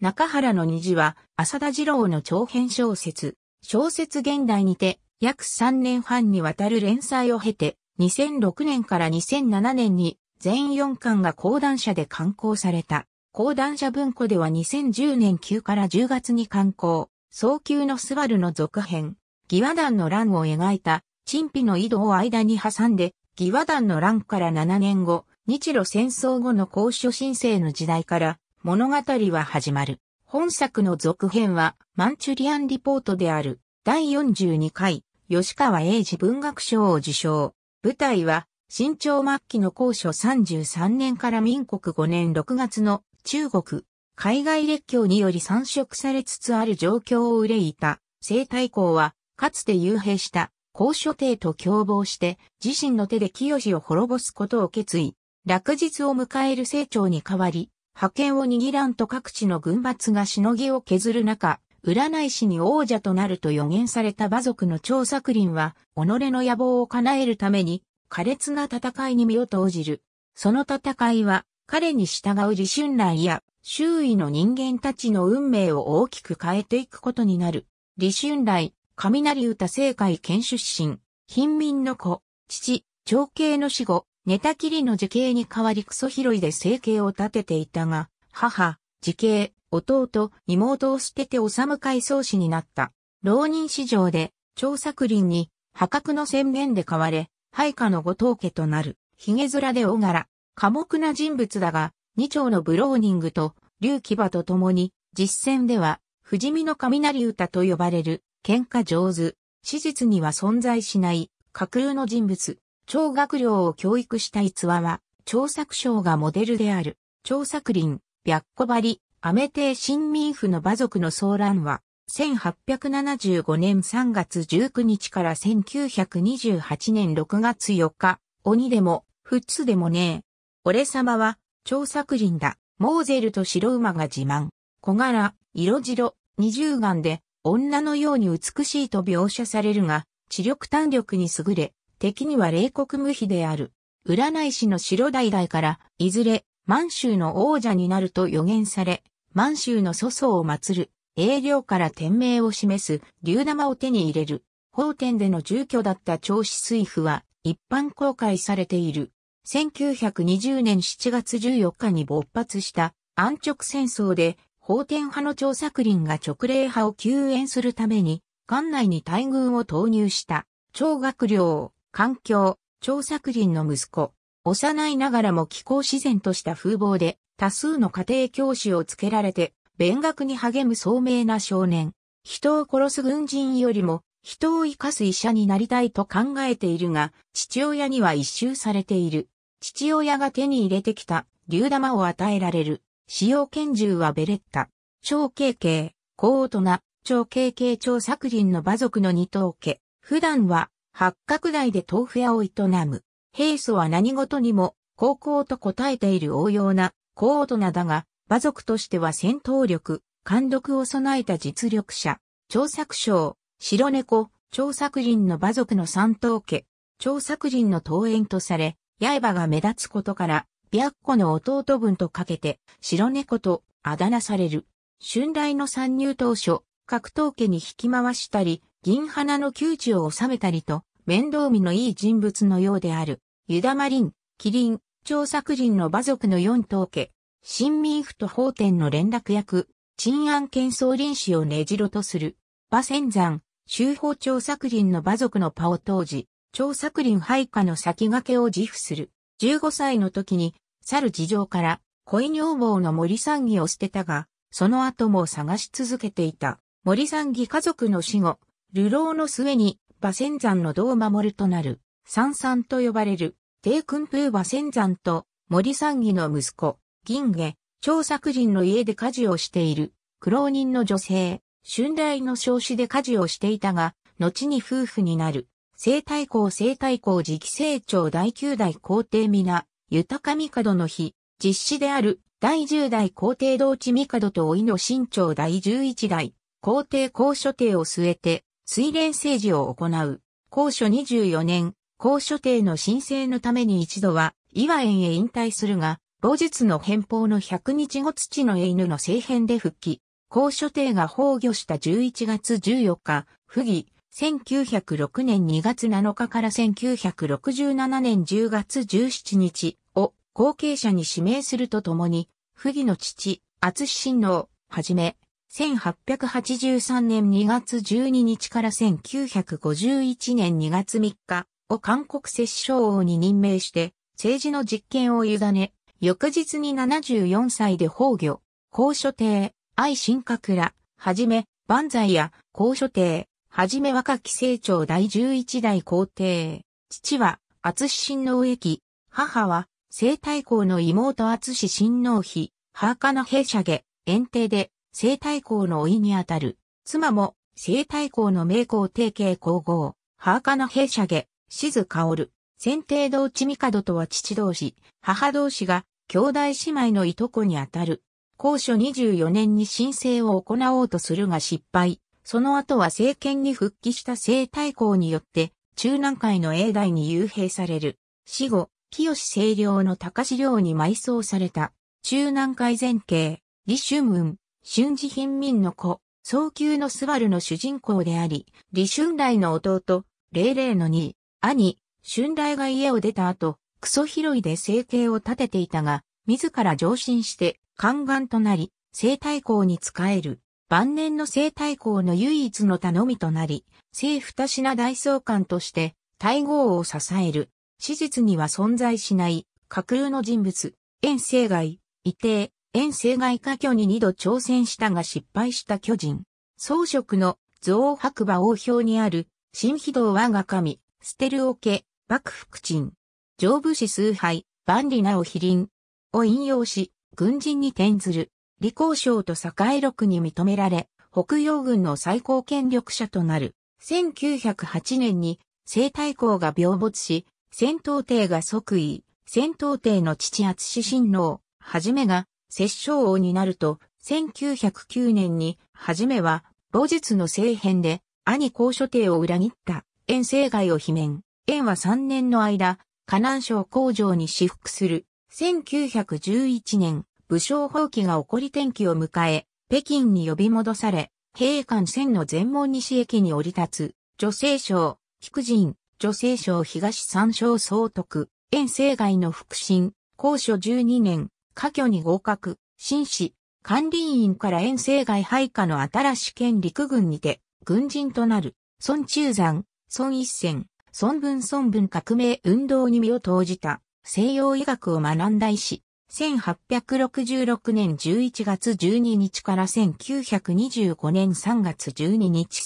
中原の虹は浅田二郎の長編小説。小説現代にて約3年半にわたる連載を経て2006年から2007年に全4巻が講談社で刊行された。講談社文庫では2010年9から10月に刊行。早急のスバルの続編。義和団の乱を描いた、陳皮の井戸を間に挟んで、義和団の乱から7年後、日露戦争後の高所申請の時代から物語は始まる。本作の続編はマンチュリアンリポートである。第42回。吉川英治文学賞を受賞。舞台は新朝末期の高所。33年から民国5年。6月の中国、海外列強により。参食されつつある状況を憂いた。生太公は。かつて幽閉した。高所帝と共謀して。自身の手で清を滅ぼすことを決意。落日を迎える成長に代わり、覇権を握らんと各地の軍閥がしのぎを削る中、占い師に王者となると予言された馬族の張作林は、己の野望を叶えるために、苛烈な戦いに身を投じる。その戦いは、彼に従う李春来や、周囲の人間たちの運命を大きく変えていくことになる。李春来、雷歌政界県出身、貧民の子、父、長兄の死後、寝たきりの時系に代わりクソ拾いで生計を立てていたが、母、時系、弟、妹を捨てて治む海藻師になった。浪人市場で、張作林に破格の宣言で買われ、配下の後藤家となる、髭面で大柄、寡黙な人物だが、二丁のブローニングと、竜騎馬と共に、実戦では、不死身の雷歌と呼ばれる、喧嘩上手、史実には存在しない、架空の人物。超学寮を教育した逸話は、超作省がモデルである、超作林、白子張、アメ帝新民府の馬族の騒乱は、1875年3月19日から1928年6月4日、鬼でも、フッツでもねえ。俺様は、超作林だ。モーゼルと白馬が自慢。小柄、色白、二重眼で、女のように美しいと描写されるが、知力胆力に優れ、敵には冷酷無比である。占い師の白代々から、いずれ、満州の王者になると予言され、満州の祖祖を祀る、営業から天命を示す、竜玉を手に入れる。法典での住居だった長子水府は、一般公開されている。1920年7月14日に勃発した安直戦争で、法典派の張作林が直令派を救援するために、館内に大軍を投入した。超学領、環境、張作林の息子。幼いながらも気候自然とした風貌で、多数の家庭教師をつけられて、勉学に励む聡明な少年。人を殺す軍人よりも、人を生かす医者になりたいと考えているが、父親には一周されている。父親が手に入れてきた、竜玉を与えられる。使用拳銃はベレッタ。超経験、高大人、超経験超作林の馬族の二頭家。普段は八角台で豆腐屋を営む。平素は何事にも、高校と答えている応用な、高大人だが、馬族としては戦闘力、貫禄を備えた実力者。長作省、白猫、長作林の馬族の三頭家。長作林の桃園とされ、刃が目立つことから、白子の弟分とかけて、白猫とあだ名される。春来の参入当初、格闘家に引き回したり、銀花の窮地を収めたりと、面倒見のいい人物のようである。ユダマリン、キリン、張作人の馬族の四頭家、新民府と法典の連絡役、鎮安県総臨死を根城とする。馬仙山、周法張作人の馬族のパオ当時、張作林配下の先駆けを自負する。15歳の時に、去る事情から恋女房の森三義を捨てたが、その後も探し続けていた。森三義家族の死後、流浪の末に馬仙山の道守るとなる、三三と呼ばれる、帝君風馬仙山と森三義の息子、銀下、張作人の家で家事をしている、苦労人の女性、春来の少子で家事をしていたが、後に夫婦になる、生太公生太公直成長第九代皇帝皆、豊か帝の日、実施である第十代皇帝同地帝と老いの新朝第十一代皇帝公書帝を据えて、水蓮政治を行う。高所24年、高所定の申請のために一度は、岩園へ引退するが、母術の返報の100日後土の犬の政変で復帰。高所定が崩御した11月14日、不義、1906年2月7日から1967年10月17日を後継者に指名するとともに、不義の父、厚志親王、はじめ、1883年2月12日から1951年2月3日を韓国摂政王に任命して政治の実権を委ね、翌日に74歳で崩御、高所定、愛新閣ら、はじめ、万歳や高所定、はじめ若き成長第11代皇帝。父は、厚親王駅、母は、聖太后の妹厚親王妃、ハーカナ兵舎下、園庭で、聖太后の甥にあたる。妻も、聖太后の名皇帝系皇后、ハーカナ兵舎下、静薫。先帝同地帝とは父同士、母同士が、兄弟姉妹のいとこにあたる。高所24年に申請を行おうとするが失敗。その後は政権に復帰した聖太后によって、中南海の永代に幽閉される。死後、清清涼の高志領に埋葬された。中南海前景、李春雲、春寺貧民の子、早急のスバルの主人公であり、李春来の弟、霊霊の二、兄、春来が家を出た後、クソ拾いで生計を立てていたが、自ら上進して宦官となり、生太公に仕える。晩年の生太公の唯一の頼みとなり、政府田品大総監として大号を支える。史実には存在しない架空の人物、遠征外、異定、遠征外科挙に二度挑戦したが失敗した巨人。装飾の造白馬王表にある、新非道我が神、ステルオケ、幕府口鎮。上部氏崇拝、万里なお飛輪を引用し、軍人に転ずる。李光省と栄六に認められ、北洋軍の最高権力者となる。1908年に、聖太后が病没し、戦闘帝が即位、戦闘帝の父厚志親王、はじめが、摂政王になると、1909年に、はじめは、母術の政変で、兄高所帝を裏切った、遠征外を罷免。遠は3年の間、河南省工場に私服する。1911年、武将放棄が起こり転機を迎え、北京に呼び戻され、兵官線の全門西駅に降り立つ、女性省、菊人、女性省東三省総督、遠征外の腹心、高所12年、科挙に合格、新市、管理員から遠征外配下の新し県陸軍にて、軍人となる、孫中山、孫一戦、孫文孫文革命運動に身を投じた西洋医学を学んだ医師。1866年11月12日から1925年3月12日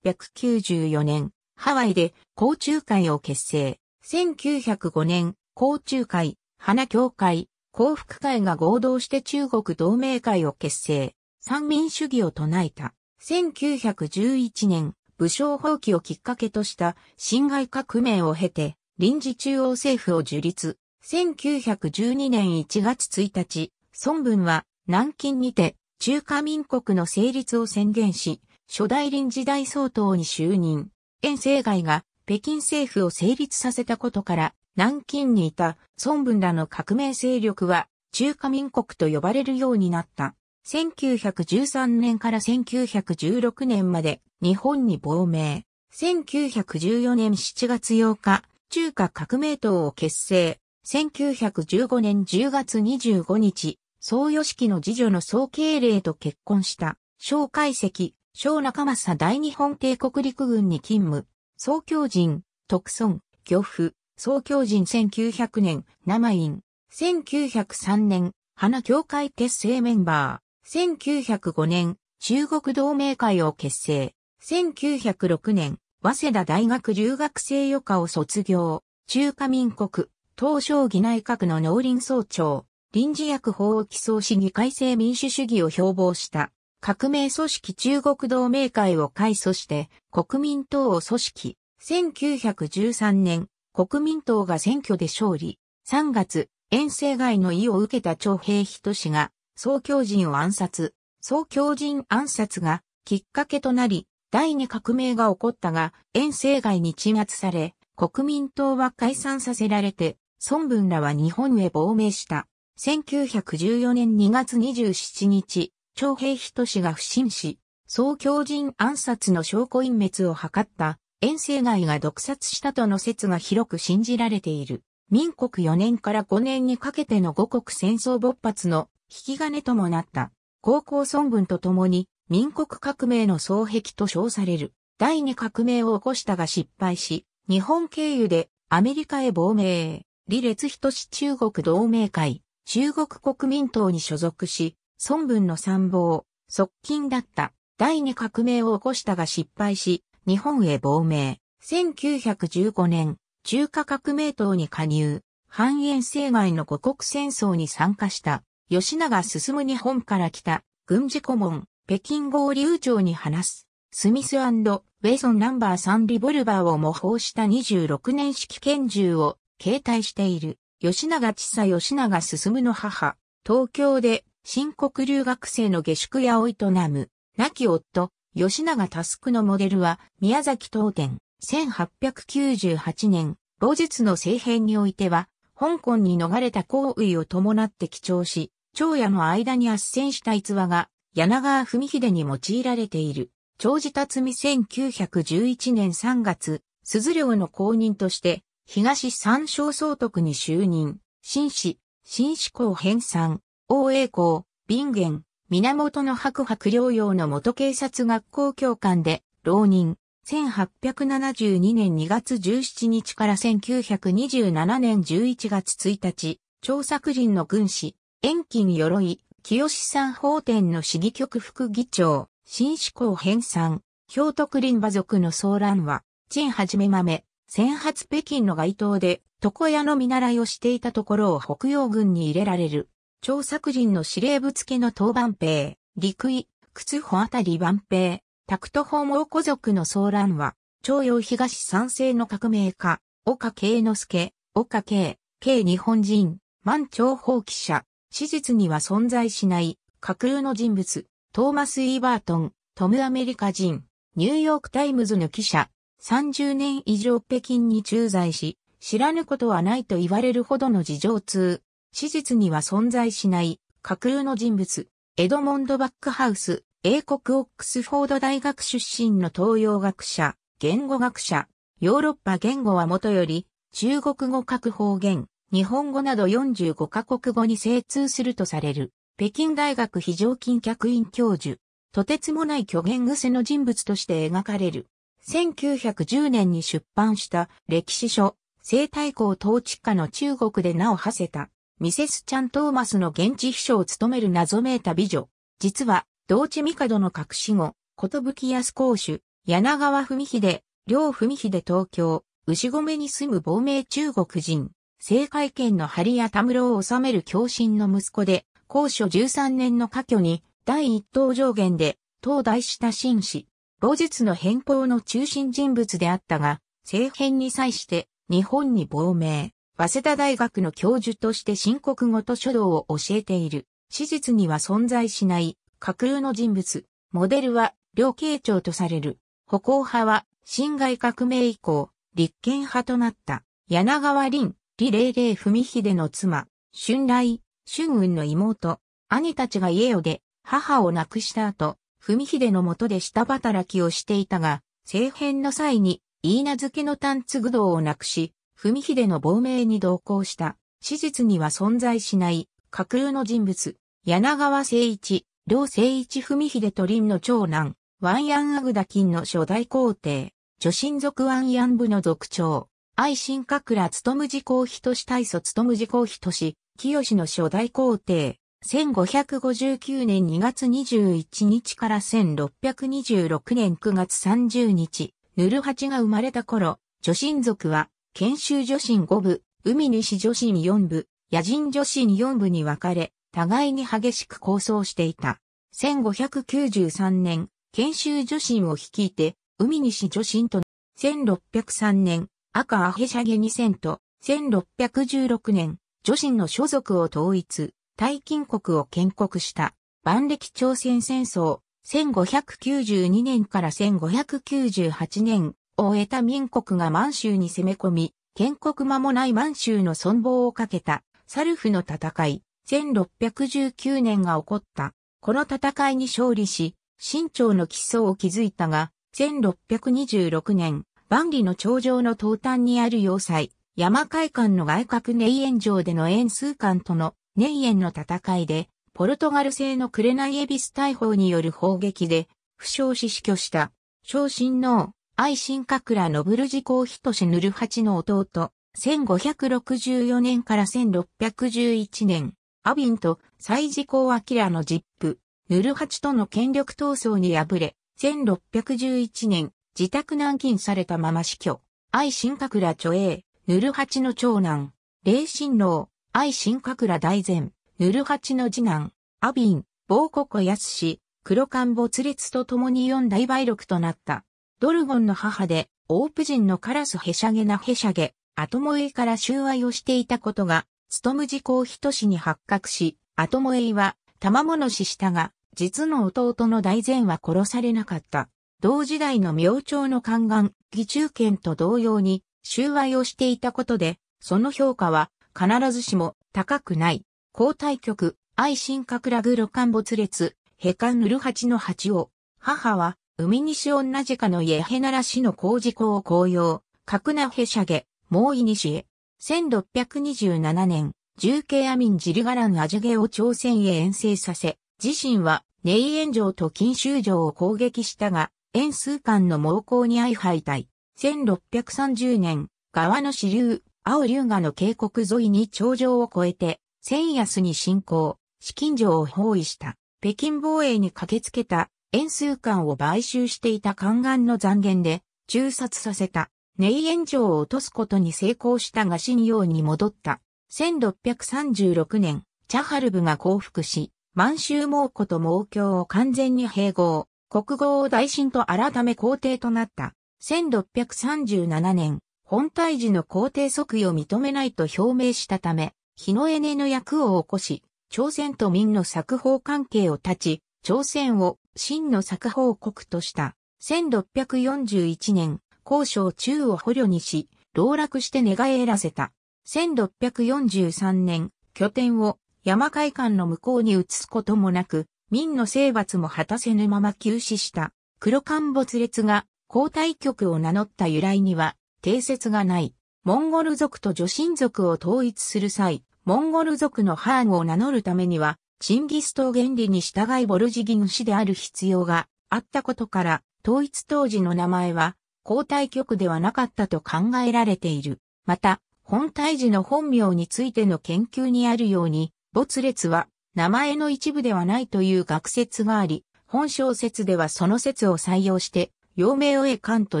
1894年、ハワイで甲虫会を結成。1905年、甲虫会、花協会、幸福会が合同して中国同盟会を結成。三民主義を唱えた。1911年、武将放棄をきっかけとした侵害革命を経て、臨時中央政府を樹立。1912年1月1日、孫文は南京にて中華民国の成立を宣言し、初代臨時大総統に就任。遠征外が北京政府を成立させたことから、南京にいた孫文らの革命勢力は中華民国と呼ばれるようになった。1913年から1916年まで日本に亡命。1914年7月8日、中華革命党を結成。1915年10月25日、宋義樹の次女の宋慶齢と結婚した。小海石、小中正大日本帝国陸軍に勤務。宋教人、徳村、漁夫、宋教人1900年、生院。1903年、花協会結成メンバー。1905年、中国同盟会を結成。1906年、早稲田大学留学生余科を卒業。中華民国、東省議内閣の農林総長、臨時薬法基礎主義改正民主主義を標榜した。革命組織中国同盟会を改組して国民党を組織。1913年、国民党が選挙で勝利。3月、遠征外の意を受けた徴兵人氏が、総教人を暗殺。総教人暗殺がきっかけとなり、第二革命が起こったが、遠征外に鎮圧され、国民党は解散させられて、孫文らは日本へ亡命した。1914年2月27日、長平仁が不審し、総教人暗殺の証拠隠滅を図った遠征外が毒殺したとの説が広く信じられている。民国4年から5年にかけての五国戦争勃発の引き金ともなった。高校孫文と共に民国革命の双璧と称される。第二革命を起こしたが失敗し、日本経由でアメリカへ亡命、李烈人氏中国同盟会、中国国民党に所属し、孫文の参謀、側近だった。第二革命を起こしたが失敗し、日本へ亡命。1915年、中華革命党に加入。繁栄政外の五国戦争に参加した。吉永進日本から来た軍事顧問、北京合流長に話す。スミスウェイソンナンバー3リボルバーを模倣した26年式拳銃を携帯している。吉永千佐吉永進の母。東京で新国留学生の下宿屋を営む。亡き夫、吉永佑のモデルは宮崎東店。1898年、老術の政変においては、香港に逃れた行為を伴って記帳し、長夜の間に圧旋した逸話が、柳川文秀に用いられている。長寿辰巳1911年3月、鈴寮の公認として、東三省総督に就任、新市、新市公編纂、大栄公、bình 元、源の白白療養の元警察学校教官で、浪人、1872年2月17日から1927年11月1日、調作人の軍師、遠近鎧、清山法典の市議局副議長、新志向編纂、京都林馬族の総乱は、陳はじめ豆、先発北京の街頭で、床屋の見習いをしていたところを北洋軍に入れられる。調作人の司令部付けの当番兵、陸位、靴穂あたり番兵、タクト訪問古族の総乱は、徴用東三世の革命家、岡慶之助、岡慶、慶日本人、満長法記者、史実には存在しない、架空の人物、トーマス・イーバートン、トム・アメリカ人、ニューヨーク・タイムズの記者、30年以上北京に駐在し、知らぬことはないと言われるほどの事情通、史実には存在しない、架空の人物、エドモンド・バックハウス、英国オックスフォード大学出身の東洋学者、言語学者、ヨーロッパ言語はもとより、中国語各方言、日本語など45カ国語に精通するとされる、北京大学非常勤客員教授、とてつもない虚言癖の人物として描かれる。1910年に出版した歴史書、生態校統治下の中国で名を馳せた、ミセス・チャン・トーマスの現地秘書を務める謎めいた美女。実は、同地帝の隠し子、ことぶき安公主、柳川文秀、両文秀東京、牛込に住む亡命中国人、政界権の張谷田室を治める共親の息子で、高所13年の過去に、第一等上限で、東大した紳士、老術の変更の中心人物であったが、政変に際して、日本に亡命、早稲田大学の教授として新国語と書道を教えている。史実には存在しない架空の人物、モデルは両慶長とされる。歩行派は、辛亥革命以降、立憲派となった。柳川林、李霊霊文秀の妻、春来、春雲の妹、兄たちが家をで、母を亡くした後、文秀のもとで下働きをしていたが、政変の際に、言い名付けの単継道をなくし、文秀の亡命に同行した。史実には存在しない、架空の人物、柳川誠一、両聖一文秀と林の長男、ワンヤンアグダ金の初代皇帝、女神族ワンヤン部の族長、愛新閣ラ務寺公妃都市大祖務寺公妃都市、清の初代皇帝、1559年2月21日から1626年9月30日、ヌルハチが生まれた頃、女神族は、研修女神5部、海西女神4部、野人女神4部に分かれ、互いに激しく構想していた。1593年、研修女神を率いて、海西女神と、1603年、赤アヘシャゲ2000と、1616年、女神の所属を統一、大金国を建国した、万歴朝鮮戦争、1592年から1598年を終えた民国が満州に攻め込み、建国間もない満州の存亡をかけた、サルフの戦い、1619年が起こった。この戦いに勝利し、清朝の基礎を築いたが、1626年、万里の頂上の東端にある要塞、山海関の外角ネイエン城での円数艦とのネイエンの戦いで、ポルトガル製のクレナイエビス大砲による砲撃で、負傷し死去した。小親王、愛新閣ラノブルジ公人氏ヌルハチの弟、1564年から1611年、アビンと祭事公アキラの実父、ヌルハチとの権力闘争に敗れ、1611年、自宅軟禁されたまま死去。愛新閣ラ著英、ヌルハチの長男、霊神王、愛新閣ラ大前、ヌルハチの次男、アビン、ボーココヤス氏、黒漢没裂と共に四大梅録となった。ドルゴンの母で、オープ人のカラスヘシャゲなヘシャゲ、後萌えから収賄をしていたことが、つとむ事公人氏に発覚し、後萌えは、玉物氏したが、実の弟の大前は殺されなかった。同時代の明朝の宦官、義中権と同様に、収賄をしていたことで、その評価は、必ずしも高くない。皇太極、愛新閣ラグロカン没列、ヘカンヌルハチの八王。母は、海西女ジカのイエヘナラ氏の工事校を公用、角名ヘシャゲ、モーイニシエ。1627年、重慶アミンジルガランアジゲを朝鮮へ遠征させ、自身は、ネイエン城と金州城を攻撃したが、遠数間の猛攻に相敗退。1630年、川の支流、青龍河の渓谷沿いに頂上を越えて、千安に侵攻、資金城を包囲した。北京防衛に駆けつけた円数艦を買収していた宦官の残言で中殺させた。ネイエン城を落とすことに成功したが信用に戻った。1636年、チャハルブが降伏し、満州猛虎と猛強を完全に併合、国号を大臣と改め皇帝となった。1637年、本体時の皇帝即位を認めないと表明したため、日のエネの役を起こし、朝鮮と民の作法関係を断ち、朝鮮を真の作法国とした。1641年、交渉中を捕虜にし、老落して寝返らせた。1643年、拠点を山海岸の向こうに移すこともなく、民の征伐も果たせぬまま休止した。黒陥没列が皇太極を名乗った由来には、定説がない。モンゴル族と女神族を統一する際、モンゴル族のハーンを名乗るためには、チンギス島原理に従いボルジギヌ氏である必要があったことから、統一当時の名前は、皇太極ではなかったと考えられている。また、本体時の本名についての研究にあるように、没列は名前の一部ではないという学説があり、本小説ではその説を採用して、陽明を栄漢と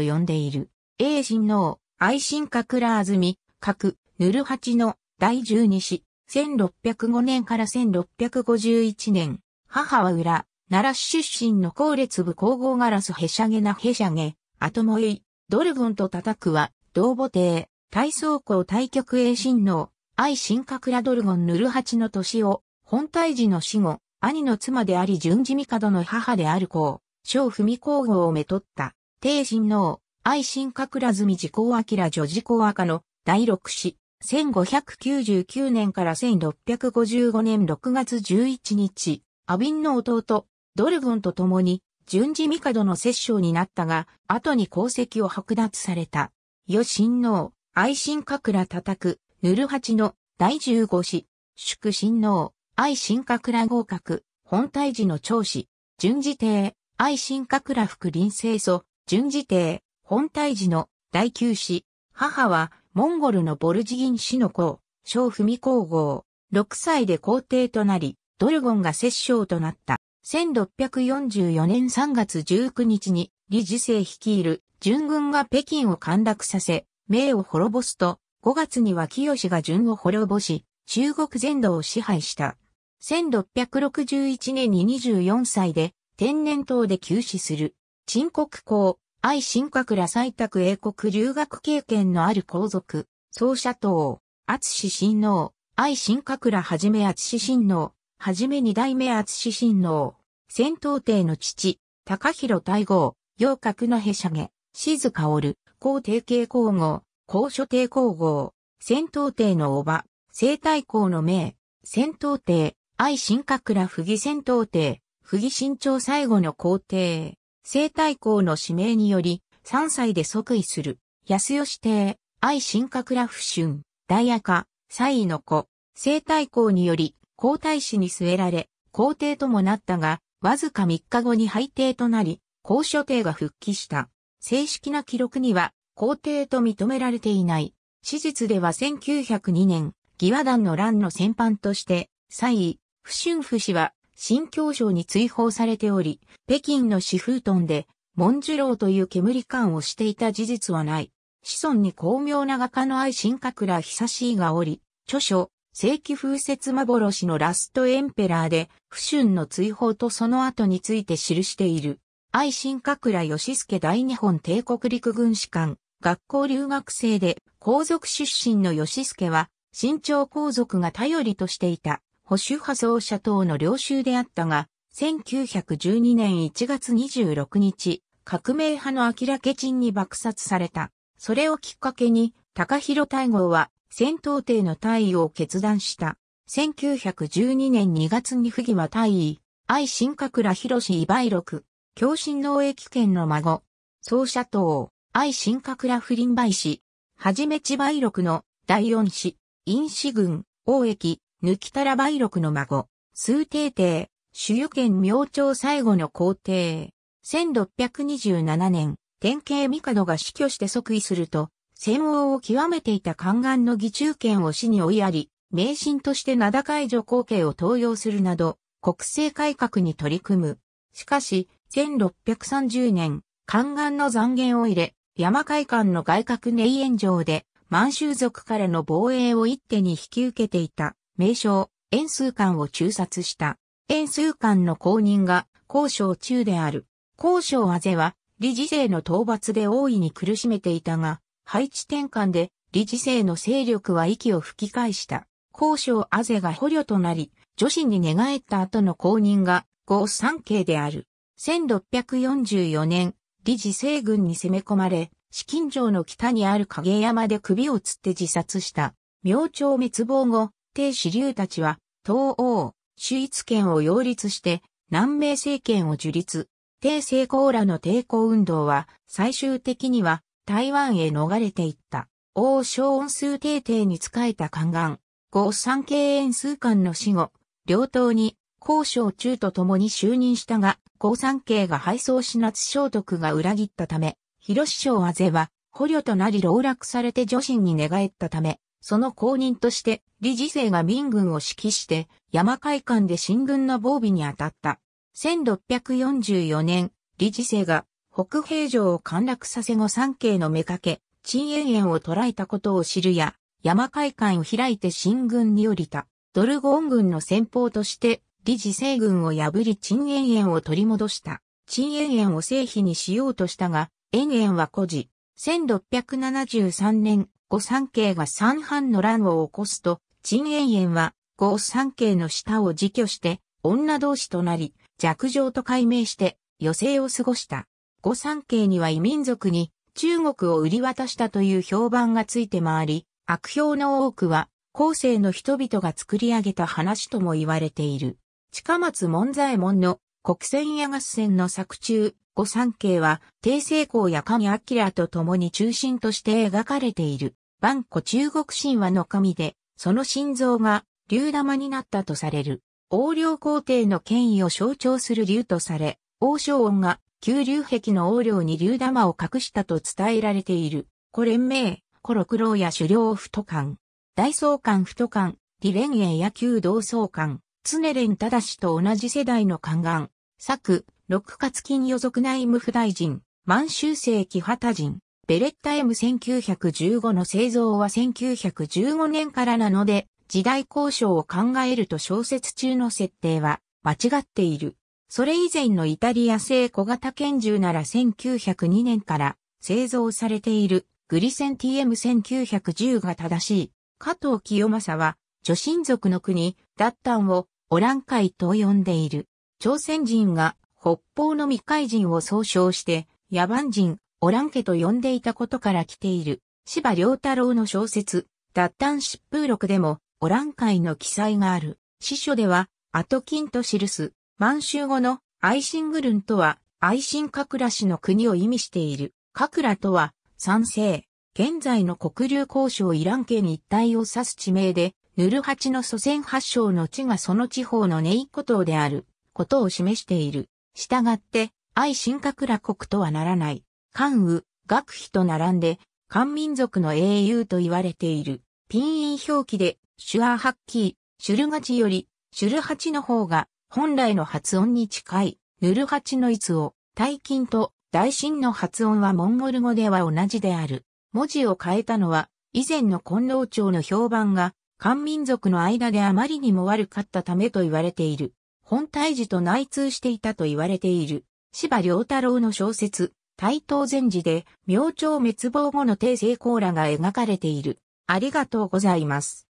呼んでいる。英神王、愛新閣ラーズミ、閣、ヌルハチの第十二子、1605年から1651年、母は裏、奈良市出身の高列部皇后ガラスヘシャゲなヘシャゲ、後もい、ドルゴンと叩くは、同母帝、大宗公対極栄親王、愛新閣ラドルゴンヌルハチの年を、本体時の死後、兄の妻であり順次帝の母である子、小文皇后をめとった、帝親王、愛新閣ラズミ自公明女自公赤の第六子、1599年から1655年6月11日、アビンの弟、ドルゴンと共に、順次帝の摂政になったが、後に功績を剥奪された。余親王、愛新閣ラ叩く、ヌルハチの第十五子、祝親王、愛新閣ラ合格、本体時の長子、順次帝、愛新閣ラ副臨清祖、順次帝、本体時の第九子、母はモンゴルのボルジギン氏の子、小文皇后、6歳で皇帝となり、ドルゴンが摂政となった。1644年3月19日に、李治世率いる準軍が北京を陥落させ、明を滅ぼすと、5月には清が準を滅ぼし、中国全土を支配した。1661年に24歳で天然痘で急死する。陳国公、愛新閣ら採択英国留学経験のある皇族、総社党、厚志親王、愛新閣らはじめ厚志親王、はじめ二代目厚志親王、戦闘帝の父、高広大号、洋閣のへしゃげ、静薫、皇帝系皇后、皇書帝皇后、戦闘帝の叔母、生体皇の命、戦闘艇、愛新閣ら不義戦闘艇、不義新朝最後の皇帝。生体校の指名により、3歳で即位する。安吉帝、愛新閣ら不春、大赤、祭位の子。生体校により、皇太子に据えられ、皇帝ともなったが、わずか3日後に廃帝となり、皇書帝が復帰した。正式な記録には、皇帝と認められていない。史実では1902年、義和団の乱の戦犯として、蔡位、不春不氏は、新教省に追放されており、北京の四風屯で、文殊郎という煙官をしていた事実はない。子孫に巧妙な画家の愛新閣ら久しいがおり、著書、世紀風雪幻のラストエンペラーで、不春の追放とその後について記している。愛新閣倉義助大日本帝国陸軍士官、学校留学生で、皇族出身の義助は、新朝皇族が頼りとしていた、保守派奏者等の領袖であったが、1912年1月26日、革命派の明家鎮に爆殺された。それをきっかけに、高広大号は戦闘艇の退位を決断した。1912年2月に不義は退位、愛新閣ら広志異梅録、共親農益権の孫、総社党、愛新閣ら不倫梅氏、はじめ千梅録の第四子、因子軍、王益、抜きたら梅録の孫、数帝帝、主有権明朝最後の皇帝。1627年、天慶帝が死去して即位すると、戦王を極めていた宦官の義中権を死に追いやり、名神として名高い女皇家を登用するなど、国政改革に取り組む。しかし、1630年、宦官の残言を入れ、山海館の外角内縁上で、満州族からの防衛を一手に引き受けていた、名称、円数館を中殺した。円数館の公認が、交渉中である。交渉あぜは、理事制の討伐で大いに苦しめていたが、配置転換で理事制の勢力は息を吹き返した。交渉あぜが捕虜となり、女子に寝返った後の公認が、合三慶である。1644年、理事西軍に攻め込まれ、資金城の北にある影山で首を吊って自殺した。明朝滅亡後、帝支流たちは、東欧、首一権を擁立して、南明政権を樹立。帝成功らの抵抗運動は、最終的には、台湾へ逃れていった。王将音数帝帝に仕えた宦官、合三経円数官の死後、両党に、交渉中と共に就任したが、高三慶が敗走し夏聖徳が裏切ったため、広志将あぜは、捕虜となり籠絡されて女神に寝返ったため、その公認として、理事生が民軍を指揮して、山海館で新軍の防備に当たった。1644年、理事生が北平城を陥落させ後三景の目かけ、陳延園を捕らえたことを知るや、山海館を開いて新軍に降りた。ドルゴン軍の先鋒として、理事生軍を破り陳延園を取り戻した。陳延園を政府にしようとしたが、延園は孤児。1673年、五三景が三藩の乱を起こすと、陳延園は、五三景の下を自居して、女同士となり、弱情と改名して余生を過ごした。五三景には異民族に中国を売り渡したという評判がついて回り、悪評の多くは後世の人々が作り上げた話とも言われている。近松門左衛門の国戦屋合戦の作中、五三景は、帝政公や神明と共に中心として描かれている。万古中国神話の神で、その心臓が竜玉になったとされる。王領皇帝の権威を象徴する竜とされ、王将恩が旧竜壁の王領に竜玉を隠したと伝えられている。古連名、古六郎や狩猟太官、大総官太官、李連営や旧同総官、常連正と同じ世代の宦官、作、六活金予属内務府大臣、満州世紀旗人、ベレッタ M1915 の製造は1915年からなので、時代交渉を考えると小説中の設定は間違っている。それ以前のイタリア製小型拳銃なら1902年から製造されているグリセン TM1910 が正しい。加藤清正は女神族の国、ダッタンをオラン海と呼んでいる。朝鮮人が北方の未開人を総称して野蛮人、オラン家と呼んでいたことから来ている。芝良太郎の小説、ダッタン疾風録でもオラン海の記載がある。司書では、アトキンと記す。満州語のアイシングルンとは、アイシンカクラ氏の国を意味している。カクラとは、賛成。現在の黒竜交渉イラン県一帯を指す地名で、ヌルハチの祖先発祥の地がその地方のネイコ島であることを示している。したがって、愛新カクラ国とはならない。関羽、学費と並んで、漢民族の英雄と言われている。ピンイン表記で、シュアーハッキー、シュルガチより、シュルハチの方が、本来の発音に近い、ヌルハチのいつを、大金と大神の発音はモンゴル語では同じである。文字を変えたのは、以前の金老町の評判が、漢民族の間であまりにも悪かったためと言われている。本体児と内通していたと言われている。芝良太郎の小説、対等禅寺で、明朝滅亡後の帝成功らが描かれている。ありがとうございます。